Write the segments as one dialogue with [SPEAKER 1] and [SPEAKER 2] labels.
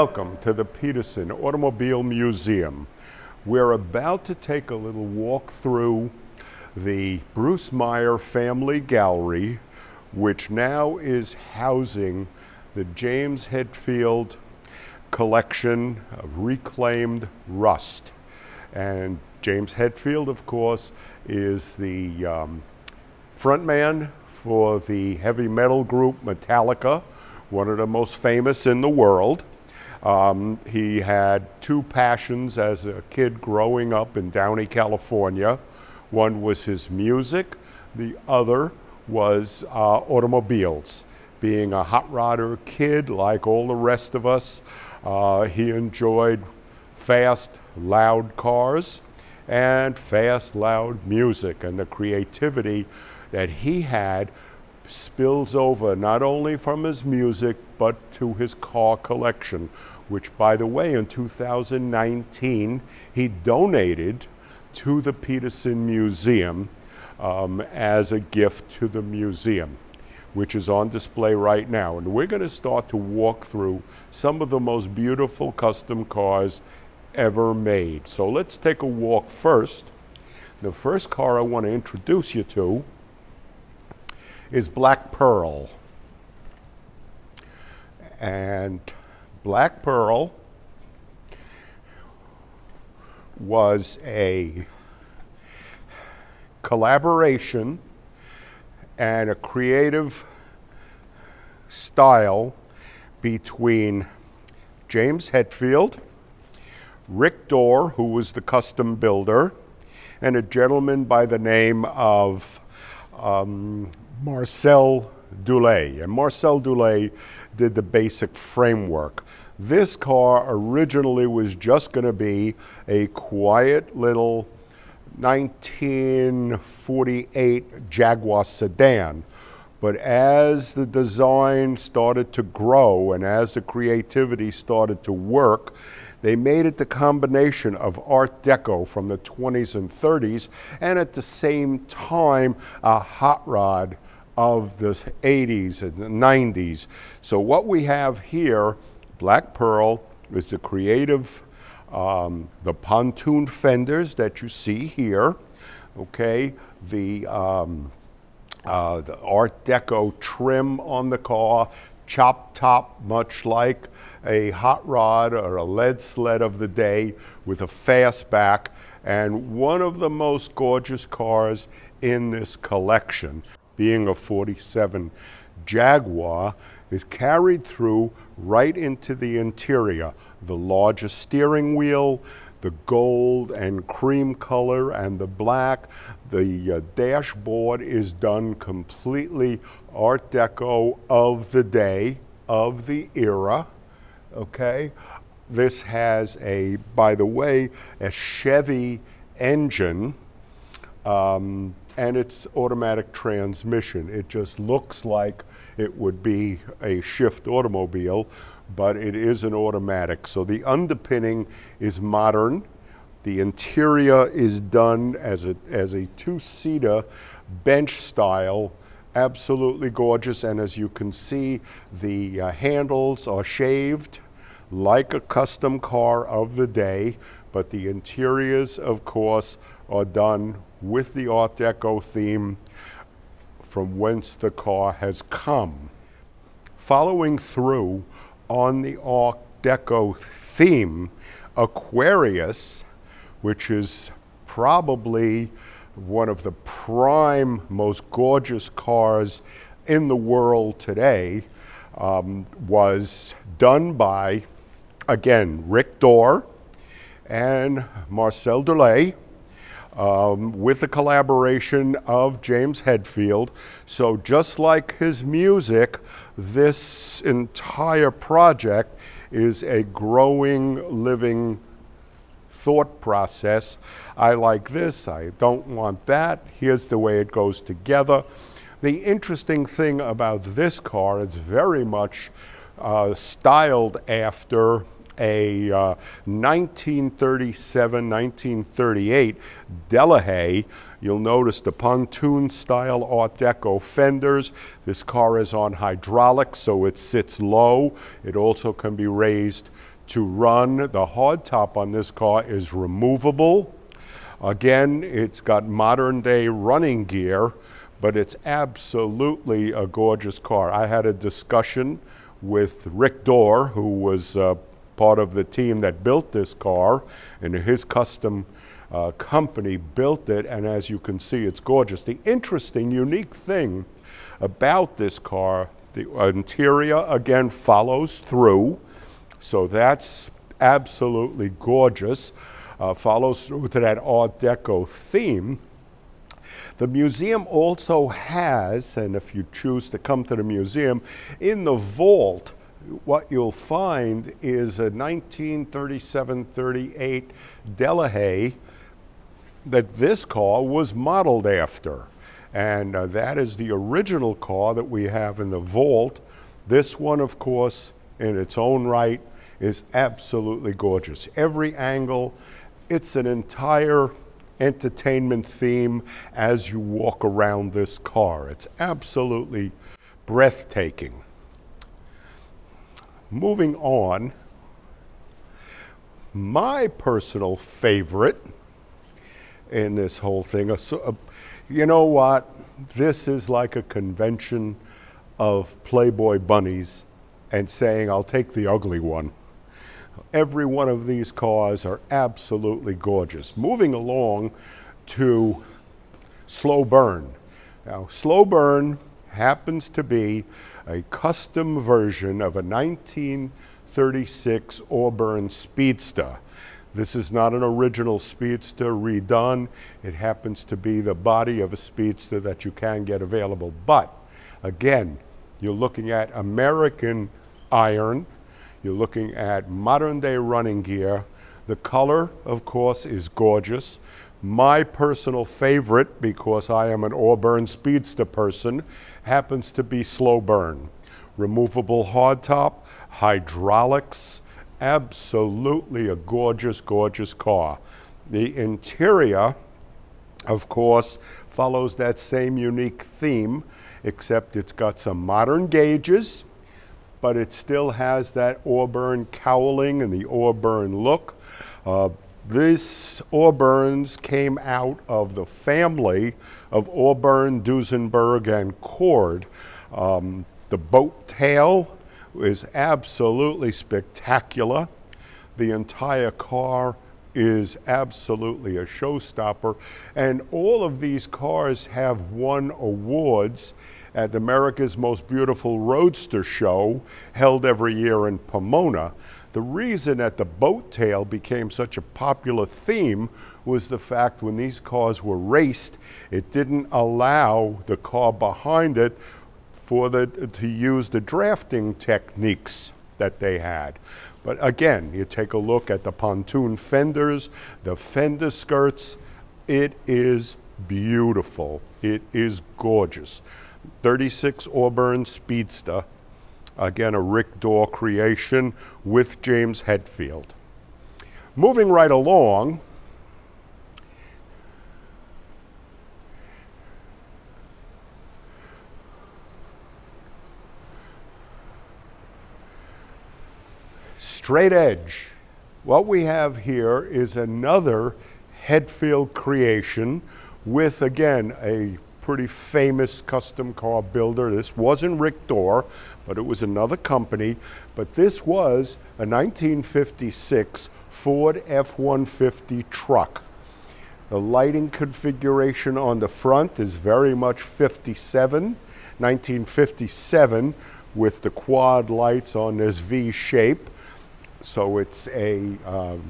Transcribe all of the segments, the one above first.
[SPEAKER 1] Welcome to the Petersen Automobile Museum. We're about to take a little walk through the Bruce Meyer Family Gallery, which now is housing the James Hetfield collection of reclaimed rust. And James Hetfield, of course, is the um, frontman for the heavy metal group Metallica, one of the most famous in the world. Um, he had two passions as a kid growing up in Downey, California. One was his music, the other was uh, automobiles. Being a hot rodder kid like all the rest of us, uh, he enjoyed fast, loud cars and fast, loud music and the creativity that he had spills over not only from his music but to his car collection, which, by the way, in 2019 he donated to the Petersen Museum um, as a gift to the museum, which is on display right now. And we're going to start to walk through some of the most beautiful custom cars ever made. So let's take a walk first. The first car I want to introduce you to is Black Pearl. And Black Pearl was a collaboration and a creative style between James Hetfield, Rick Dore, who was the custom builder, and a gentleman by the name of um, Marcel DeLay. And Marcel DeLay did the basic framework. This car originally was just going to be a quiet little 1948 Jaguar sedan. But as the design started to grow and as the creativity started to work, they made it the combination of Art Deco from the 20s and 30s and at the same time a hot rod of the 80s and the 90s. So what we have here, Black Pearl, is the creative, um, the pontoon fenders that you see here, okay, the, um, uh, the Art Deco trim on the car, chop top, much like a hot rod or a lead sled of the day with a fastback, and one of the most gorgeous cars in this collection being a 47 Jaguar, is carried through right into the interior. The larger steering wheel, the gold and cream color and the black. The uh, dashboard is done completely Art Deco of the day, of the era, okay? This has a, by the way, a Chevy engine. Um, and it's automatic transmission. It just looks like it would be a shift automobile, but it is an automatic. So the underpinning is modern. The interior is done as a, as a two-seater bench style, absolutely gorgeous. And as you can see, the uh, handles are shaved like a custom car of the day, but the interiors, of course, are done with the Art Deco theme from whence the car has come. Following through on the Art Deco theme, Aquarius, which is probably one of the prime, most gorgeous cars in the world today, um, was done by, again, Rick Dore and Marcel Delay. um, with the collaboration of James Hetfield. So just like his music, this entire project is a growing, living thought process. I like this, I don't want that, here's the way it goes together. The interesting thing about this car, it's very much uh, styled after a uh, 1937, 1938 Delahaye. You'll notice the pontoon style Art Deco fenders. This car is on hydraulics, so it sits low. It also can be raised to run. The hardtop on this car is removable. Again, it's got modern day running gear, but it's absolutely a gorgeous car. I had a discussion with Rick Dore, who was uh, part of the team that built this car, and his custom uh, company built it, and as you can see, it's gorgeous. The interesting, unique thing about this car, the interior again follows through, so that's absolutely gorgeous. Uh, follows through to that Art Deco theme. The museum also has, and if you choose to come to the museum, in the vault, what you'll find is a 1937-38 Delahaye that this car was modeled after. And uh, that is the original car that we have in the vault. This one, of course, in its own right, is absolutely gorgeous. Every angle, it's an entire entertainment theme as you walk around this car. It's absolutely breathtaking. Moving on, my personal favorite in this whole thing, uh, uh, you know what? This is like a convention of Playboy bunnies and saying, I'll take the ugly one. Every one of these cars are absolutely gorgeous. Moving along to Slow Burn. Now, Slow Burn happens to be a custom version of a 1936 Auburn Speedster. This is not an original Speedster redone. It happens to be the body of a Speedster that you can get available. But again, you're looking at American iron. You're looking at modern day running gear. The color, of course, is gorgeous. My personal favorite, because I am an Auburn Speedster person, happens to be slow burn. Removable hardtop, hydraulics, absolutely a gorgeous, gorgeous car. The interior, of course, follows that same unique theme, except it's got some modern gauges, but it still has that Auburn cowling and the Auburn look. Uh, these Auburns came out of the family of Auburn, Duesenberg, and Cord. Um, the boat tail is absolutely spectacular. The entire car is absolutely a showstopper. And all of these cars have won awards at America's Most Beautiful Roadster Show held every year in Pomona. The reason that the boat tail became such a popular theme was the fact when these cars were raced, it didn't allow the car behind it for the, to use the drafting techniques that they had. But again, you take a look at the pontoon fenders, the fender skirts, it is beautiful. It is gorgeous. 36 Auburn Speedster, again a Rick Dore creation with James Hetfield. Moving right along, straight edge. What we have here is another Hetfield creation with, again, a pretty famous custom car builder. This wasn't Rick Dore, but it was another company. But this was a 1956 Ford F-150 truck. The lighting configuration on the front is very much 57, 1957 with the quad lights on this V shape. So it's a um,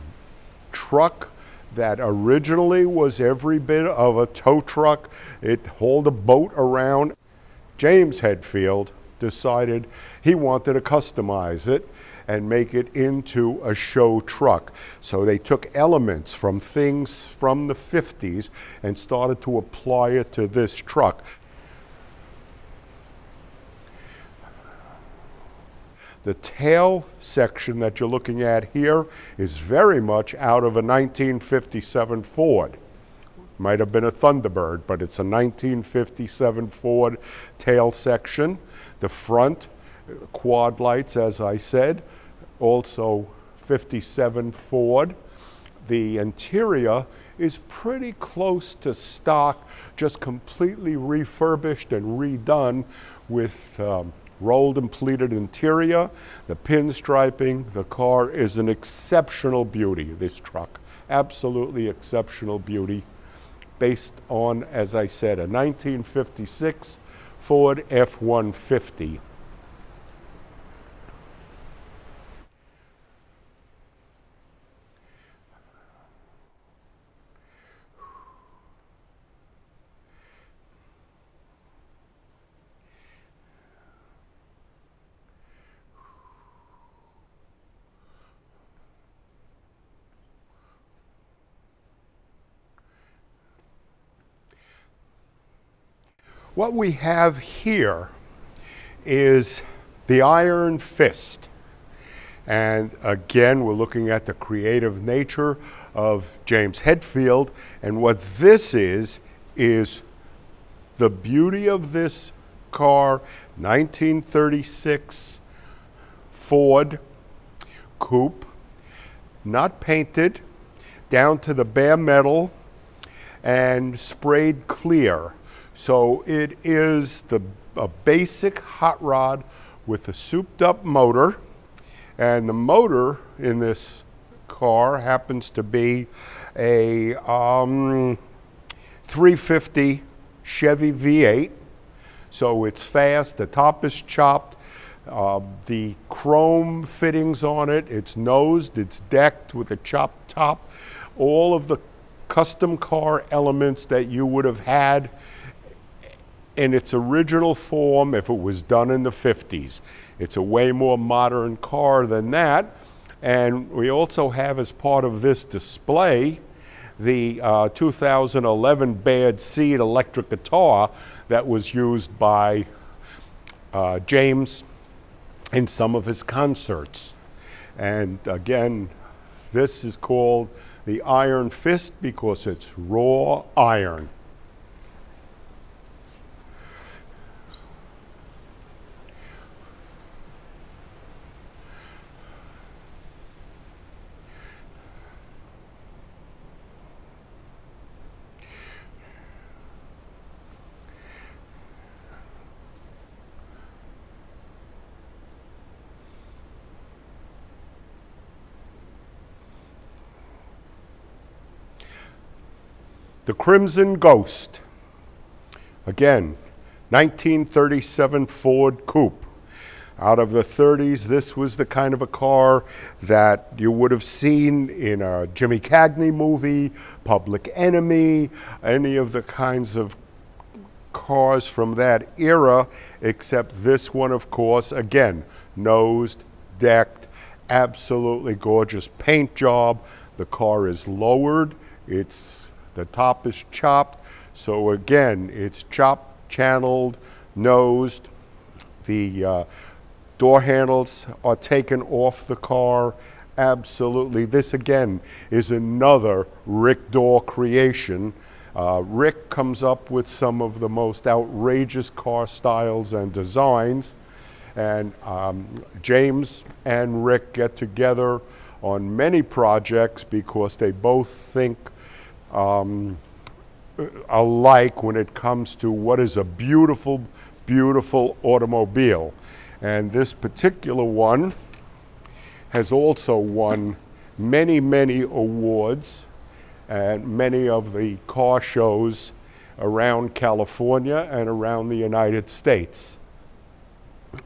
[SPEAKER 1] truck that originally was every bit of a tow truck. It hauled a boat around. James Hetfield decided he wanted to customize it and make it into a show truck. So they took elements from things from the 50s and started to apply it to this truck. The tail section that you're looking at here is very much out of a 1957 Ford. Might have been a Thunderbird, but it's a 1957 Ford tail section. The front quad lights, as I said, also 57 Ford. The interior is pretty close to stock, just completely refurbished and redone with um, rolled and pleated interior, the pinstriping. The car is an exceptional beauty, this truck. Absolutely exceptional beauty based on, as I said, a 1956 Ford F-150. What we have here is the Iron Fist. And again, we're looking at the creative nature of James Hetfield. And what this is, is the beauty of this car, 1936 Ford Coupe, not painted, down to the bare metal and sprayed clear. So it is the, a basic hot rod with a souped up motor. And the motor in this car happens to be a um, 350 Chevy V8. So it's fast, the top is chopped, uh, the chrome fittings on it, it's nosed, it's decked with a chopped top. All of the custom car elements that you would have had in its original form if it was done in the 50s. It's a way more modern car than that. And we also have as part of this display the uh, 2011 Bad Seed electric guitar that was used by uh, James in some of his concerts. And again, this is called the Iron Fist because it's raw iron. The Crimson Ghost. Again, 1937 Ford Coupe. Out of the 30s, this was the kind of a car that you would have seen in a Jimmy Cagney movie, Public Enemy, any of the kinds of cars from that era, except this one, of course, again, nosed, decked, absolutely gorgeous paint job. The car is lowered. It's the top is chopped. So again, it's chopped, channeled, nosed. The uh, door handles are taken off the car. Absolutely. This again is another Rick Dore creation. Uh, Rick comes up with some of the most outrageous car styles and designs. And um, James and Rick get together on many projects because they both think um, alike when it comes to what is a beautiful, beautiful automobile. And this particular one has also won many, many awards at many of the car shows around California and around the United States.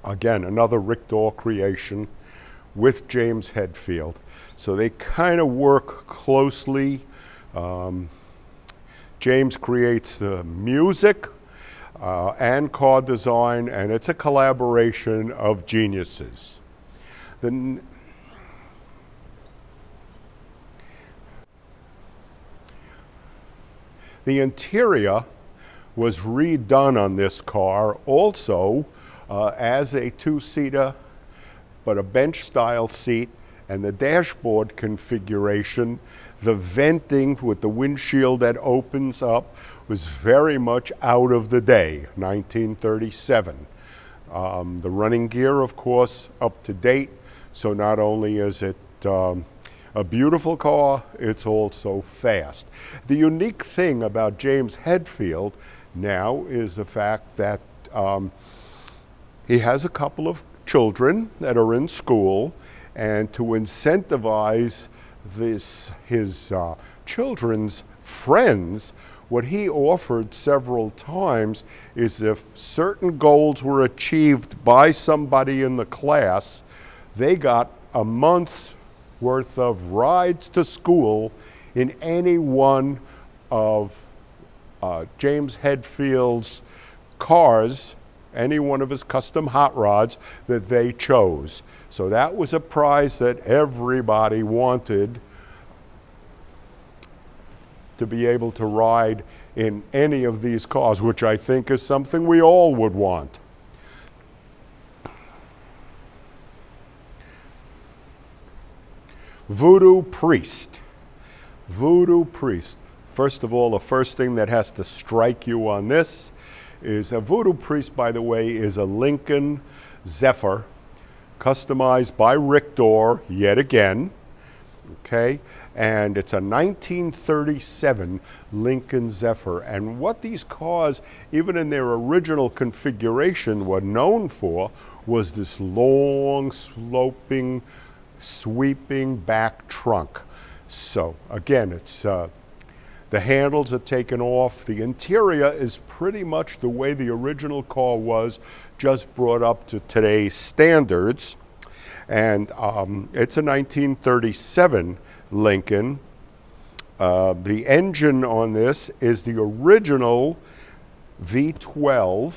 [SPEAKER 1] Again, another Rick Dore creation with James Hetfield. So they kind of work closely um, James creates the music uh, and car design, and it's a collaboration of geniuses. The, the interior was redone on this car also uh, as a two-seater, but a bench-style seat, and the dashboard configuration the venting with the windshield that opens up was very much out of the day, 1937. Um, the running gear, of course, up to date. So not only is it um, a beautiful car, it's also fast. The unique thing about James Hetfield now is the fact that um, he has a couple of children that are in school, and to incentivize this, his uh, children's friends, what he offered several times is if certain goals were achieved by somebody in the class, they got a month worth of rides to school in any one of uh, James Hetfield's cars, any one of his custom hot rods that they chose. So that was a prize that everybody wanted to be able to ride in any of these cars, which I think is something we all would want. Voodoo Priest. Voodoo Priest. First of all, the first thing that has to strike you on this is a Voodoo Priest, by the way, is a Lincoln Zephyr, customized by Rick Dorr yet again. Okay, and it's a 1937 Lincoln Zephyr. And what these cars, even in their original configuration, were known for was this long, sloping, sweeping back trunk. So again, it's uh, the handles are taken off. The interior is pretty much the way the original car was, just brought up to today's standards. And um, it's a 1937 Lincoln. Uh, the engine on this is the original V12,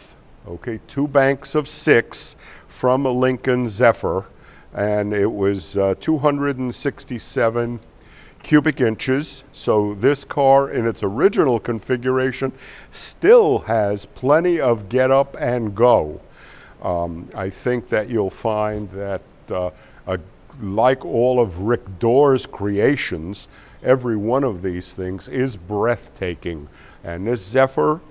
[SPEAKER 1] okay, two banks of six from a Lincoln Zephyr and it was uh, 267 cubic inches. So this car in its original configuration still has plenty of get up and go. Um, I think that you'll find that uh, a, like all of Rick Dore's creations, every one of these things is breathtaking. And this Zephyr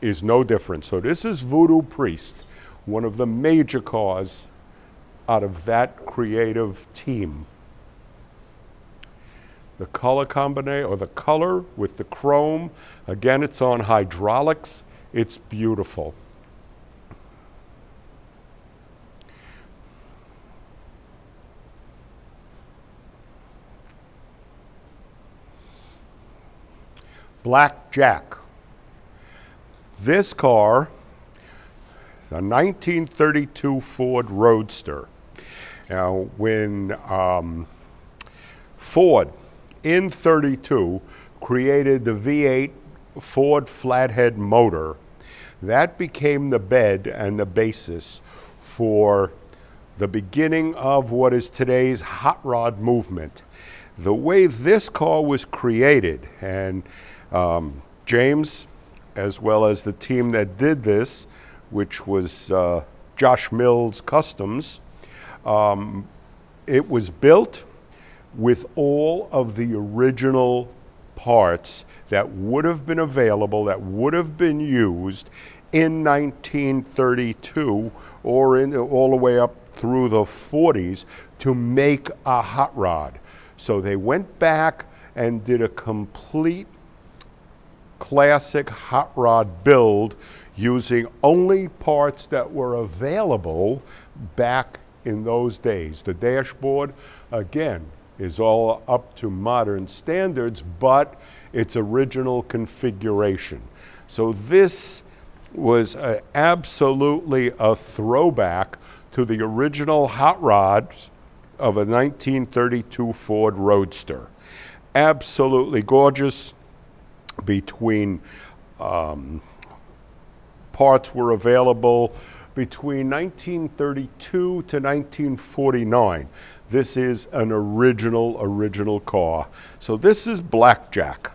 [SPEAKER 1] is no different. So this is Voodoo Priest, one of the major cars out of that creative team. The color combination, or the color with the chrome, again, it's on hydraulics. It's beautiful. Black Jack. This car, a 1932 Ford Roadster. Now, when um, Ford in 32 created the V8 Ford flathead motor, that became the bed and the basis for the beginning of what is today's hot rod movement. The way this car was created, and um, James, as well as the team that did this, which was uh, Josh Mills Customs, um, it was built with all of the original parts that would have been available, that would have been used in 1932 or in, all the way up through the 40s to make a hot rod. So they went back and did a complete classic hot rod build using only parts that were available back in those days. The dashboard, again, is all up to modern standards, but its original configuration. So this was a, absolutely a throwback to the original hot rods of a 1932 Ford Roadster. Absolutely gorgeous between um, parts were available between 1932 to 1949. This is an original, original car. So this is Blackjack.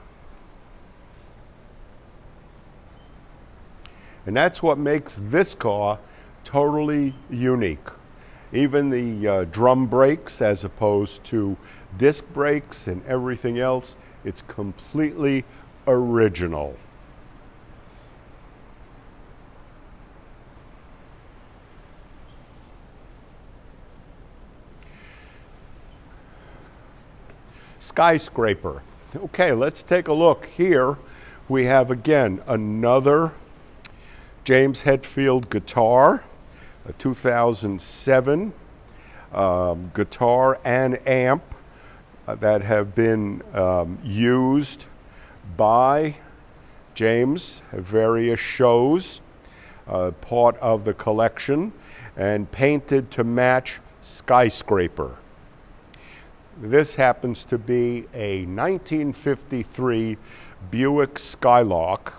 [SPEAKER 1] And that's what makes this car totally unique. Even the uh, drum brakes as opposed to disc brakes and everything else, it's completely original. Skyscraper. Okay, let's take a look here. We have again another James Hetfield guitar, a 2007 um, guitar and amp uh, that have been um, used by James at various shows, uh, part of the collection, and painted to match Skyscraper. This happens to be a 1953 Buick Skylark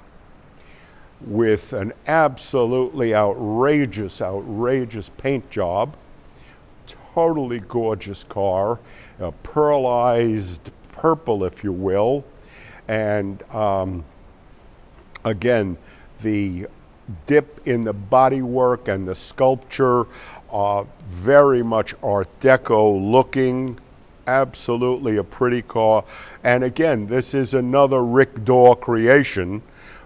[SPEAKER 1] with an absolutely outrageous, outrageous paint job. Totally gorgeous car, a pearlized purple, if you will. And um, again, the dip in the bodywork and the sculpture, uh, very much Art Deco looking, absolutely a pretty car. And again, this is another Rick Dore creation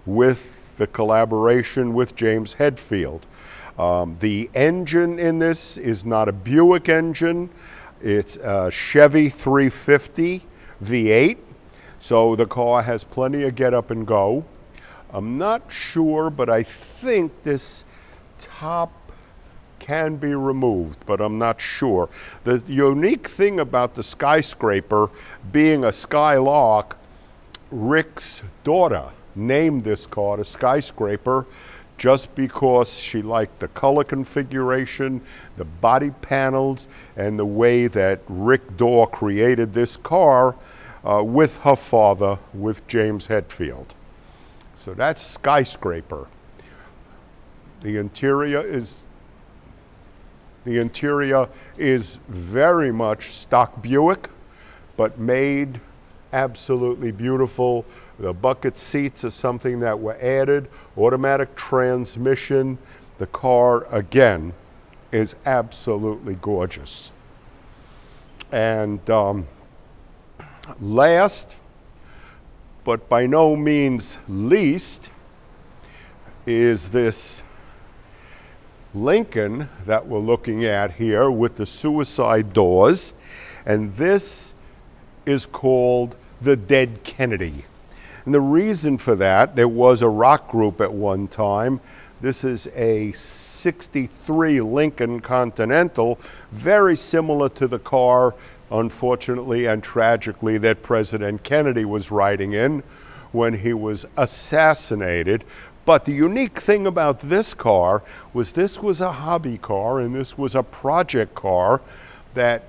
[SPEAKER 1] with the collaboration with James Hetfield. Um, the engine in this is not a Buick engine. It's a Chevy 350 V8. So the car has plenty of get up and go. I'm not sure, but I think this top can be removed, but I'm not sure. The unique thing about the skyscraper being a skylark, Rick's daughter named this car the skyscraper just because she liked the color configuration, the body panels, and the way that Rick Dore created this car uh, with her father, with James Hetfield. So that's skyscraper. The interior is the interior is very much stock Buick, but made absolutely beautiful. The bucket seats are something that were added. Automatic transmission. The car, again, is absolutely gorgeous. And um, last, but by no means least, is this Lincoln that we're looking at here with the suicide doors. And this is called the Dead Kennedy. And the reason for that, there was a rock group at one time. This is a 63 Lincoln Continental, very similar to the car, unfortunately and tragically, that President Kennedy was riding in when he was assassinated. But the unique thing about this car was this was a hobby car and this was a project car that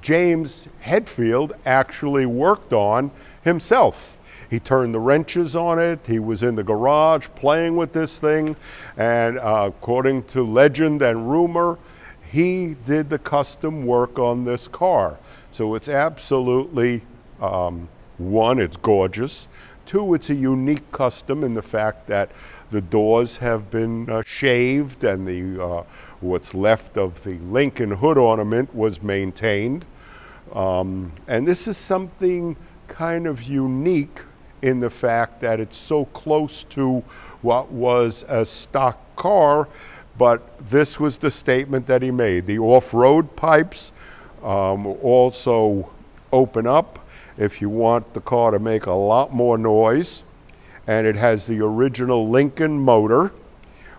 [SPEAKER 1] James Hetfield actually worked on himself. He turned the wrenches on it. He was in the garage playing with this thing. And uh, according to legend and rumor, he did the custom work on this car. So it's absolutely, um, one, it's gorgeous. Two, it's a unique custom in the fact that the doors have been uh, shaved and the uh, what's left of the Lincoln hood ornament was maintained. Um, and this is something kind of unique in the fact that it's so close to what was a stock car, but this was the statement that he made. The off-road pipes um, also open up if you want the car to make a lot more noise. And it has the original Lincoln motor,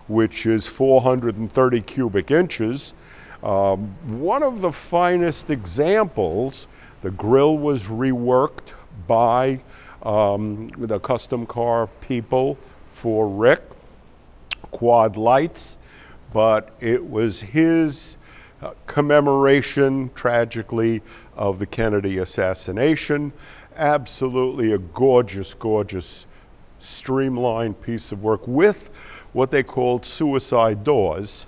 [SPEAKER 1] which is 430 cubic inches. Um, one of the finest examples, the grill was reworked by um, the custom car people for Rick, quad lights, but it was his uh, commemoration, tragically, of the Kennedy assassination. Absolutely a gorgeous, gorgeous, streamlined piece of work with what they called suicide doors.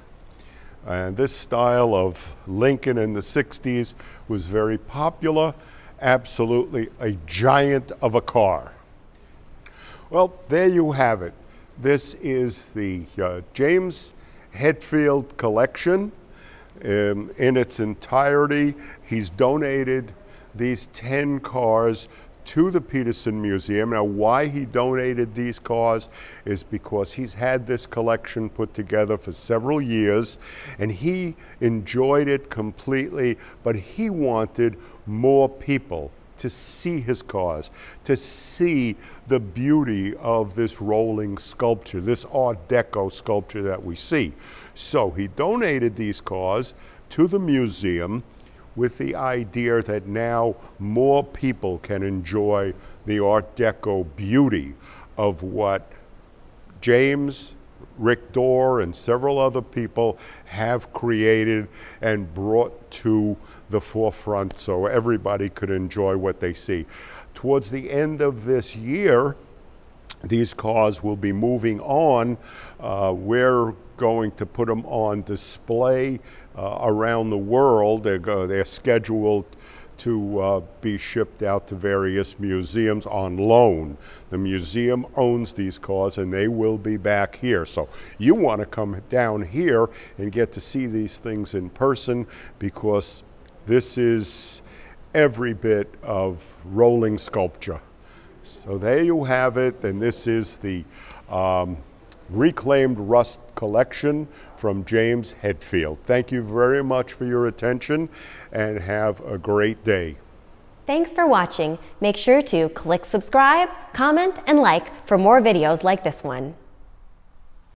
[SPEAKER 1] And this style of Lincoln in the 60s was very popular, absolutely a giant of a car. Well, there you have it. This is the uh, James Hetfield collection um, in its entirety. He's donated these 10 cars to the Petersen Museum. Now, why he donated these cars is because he's had this collection put together for several years and he enjoyed it completely, but he wanted more people to see his cars, to see the beauty of this rolling sculpture, this Art Deco sculpture that we see. So he donated these cars to the museum with the idea that now more people can enjoy the Art Deco beauty of what James, Rick Dore, and several other people have created and brought to the forefront so everybody could enjoy what they see. Towards the end of this year, these cars will be moving on. Uh, we're going to put them on display uh, around the world. They're, go, they're scheduled to uh, be shipped out to various museums on loan. The museum owns these cars and they will be back here. So you want to come down here and get to see these things in person because this is every bit of rolling sculpture. So there you have it, and this is the um, Reclaimed Rust collection from James Hetfield. Thank you very much for your attention and have a great day.
[SPEAKER 2] Thanks for watching. Make sure to click subscribe, comment, and like for more videos like this one.